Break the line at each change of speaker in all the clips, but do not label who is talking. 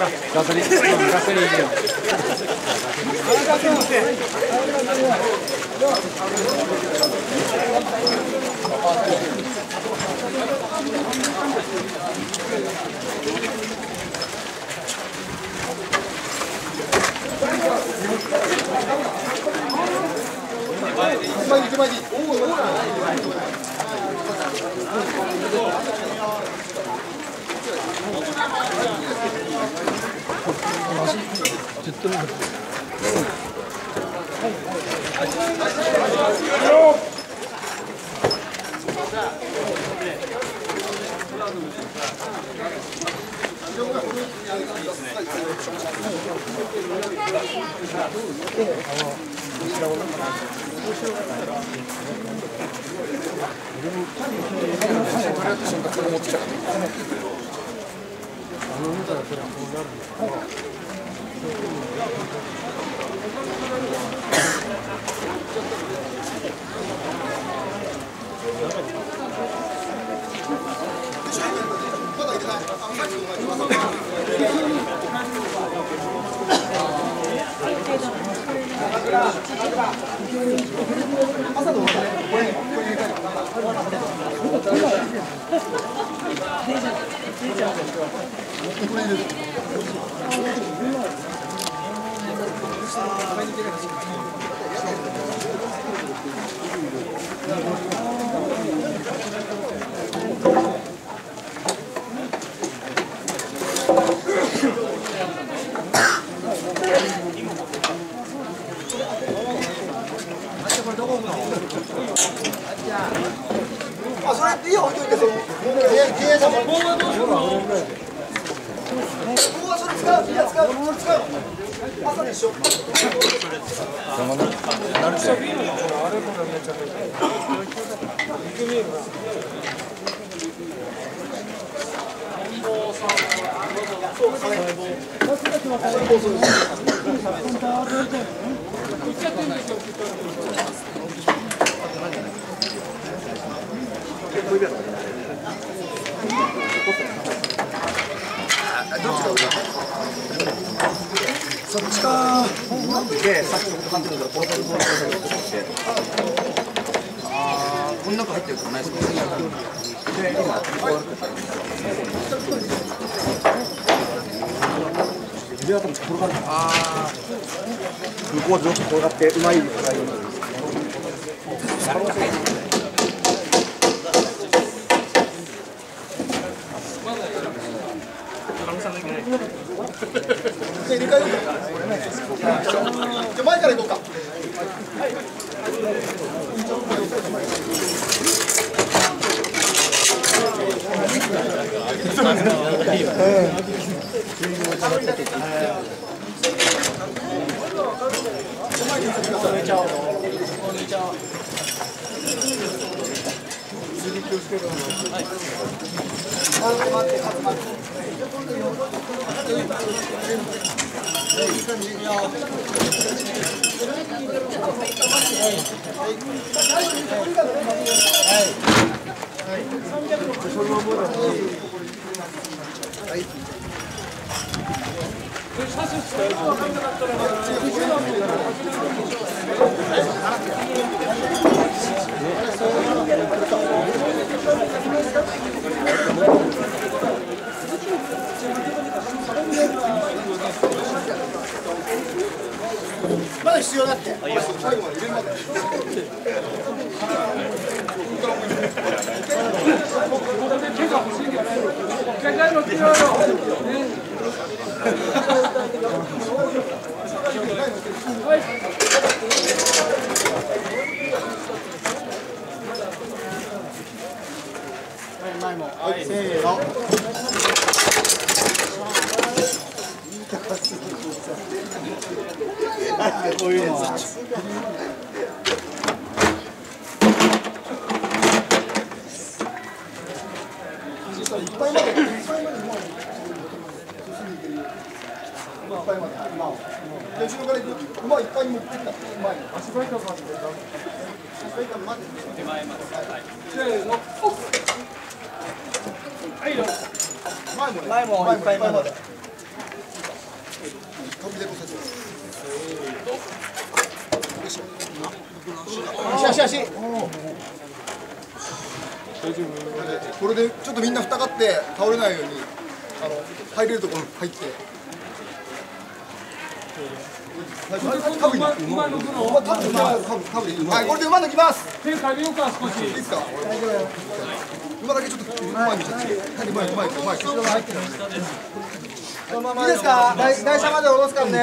ガソリン、ガソリンいるよ。
あ、それっていいよ、置いと見てあの見たらそれはこうなるんですかこれです。棒はそれ使う、いや、使う、使う。朝でしょ。そっちか。で、さっきの監督からポロポロポロポロって。ああ、こん中入ってるとこないですか。で、今、こうやってた。で、あと転がる。ああ。向こうずっと転がって、うまい。じゃあ入れ替えようか。じゃあはい。まだ必要だって。最後まで入れるまで。はい、せーの。こういうのは。実はいっぱいまで、いっぱいまでもう。いっぱいまで、まあ、で後ろから行く、馬いっぱい持ってきた、前に。足場板まで。まで。手前まで。せーの。はい、前も、前もいっぱいまで。足足足これでちょっとみんな蓋がって倒れないようにあの入れるところ入って。これで馬抜きます。
手かけようか少し。
いいですか？馬だけちょっと前見ちゃって。はい前前前前入ってる。いいですか？台台車まで下ろすからね。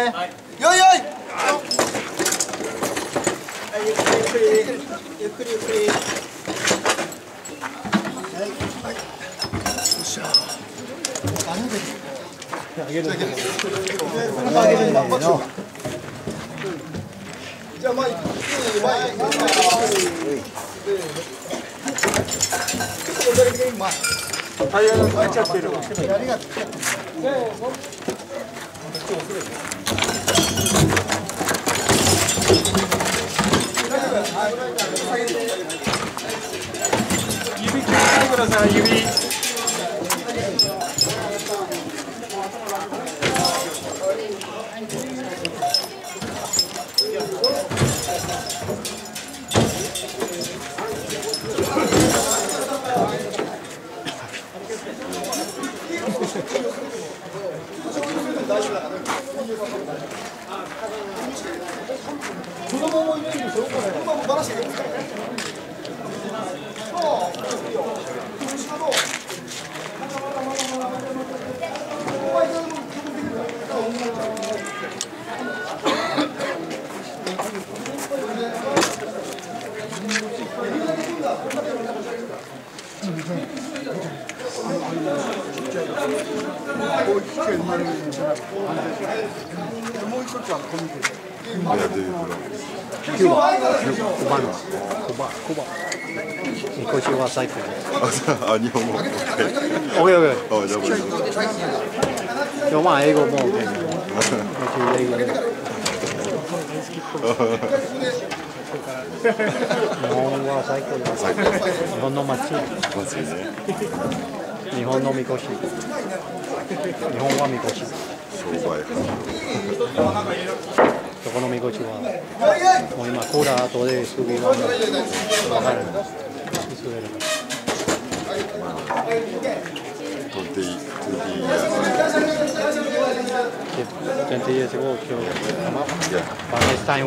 よいよいゆっくりゆっくりゆっくりはいはいよっしゃあげてあげるあげるじゃあ前前前タイヤが入っちゃってるありがとう
指切ってください指
子供もいるんですよこれ馬も。バラしてるんですああいいよ後ろの
9番5番5番5番みこしは最高
あ、日。本語。
OK OK
あ、じゃあこれ。
でもまあ英語も英語日本は最高だ
最高。
日。本の街。日。本のみこし日。本はみこし
商売。
そこのみこしはもう今コーラ後でスピードが分かる進めるから
トンティ、トンティ。
20 years ago 今日
いや、
バレンタイ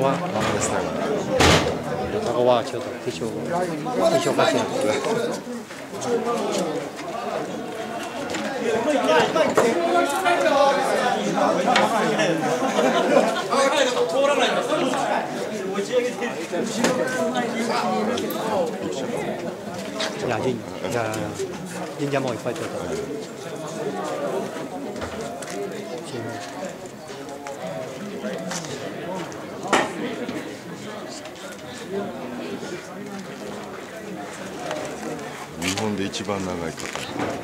いや神いや神社もいっぱい取れた
日本で一番長い方。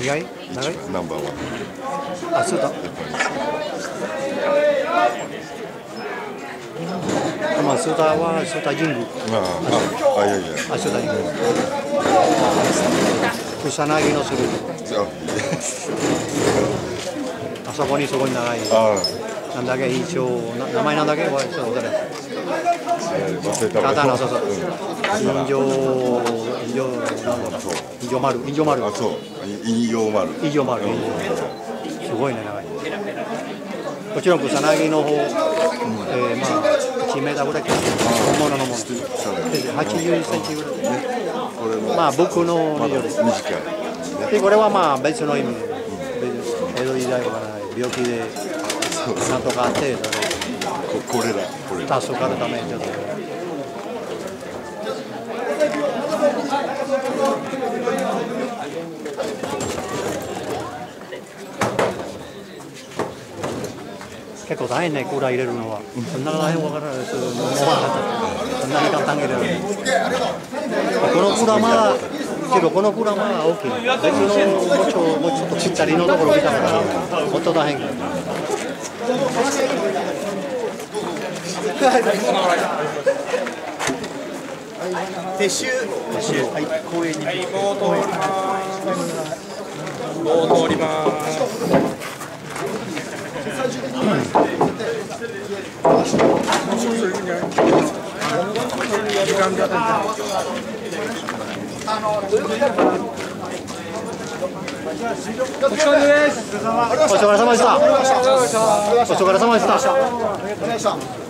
意外長い？
ナンバーワン。
あそうだ。まあスーターはスーター神宮
あ、あ、あ、いやいや。
あスーター神宮草薙のする。
あ、
あそこにそこに長い。
あ、
なんだっけ一応な名前なんだっけわちょっと忘れ
忘れた。
刀そうそう
う。ん。
人情人情なんだ
そう。
人情丸人情丸
あ、そう。引用丸。
人情丸すごいね長いもちろん草薙の方、えー、まあ1メーターぐらいか本物のもの
そうね。
81センチぐらい
これも。
まあ僕の
まだ
より
短い。
でこれはまあ別の意味で江戸時代から病気でなんとかあってそれ
こ、これだ。これだ。
助かるためにちょっと結構大変ねクーラー入れるのは。そんな大変わからないです思わなかったそんなに簡単に入れるこのクーラーまだけどこのクーラーまだ大きい。別のもうちょもうちょっとちっちゃいのところ見たからもっと大変。
撤収
はい公園に
はい棒通ります棒通りますお疲れです
お疲れ様でしたお疲れ様でした。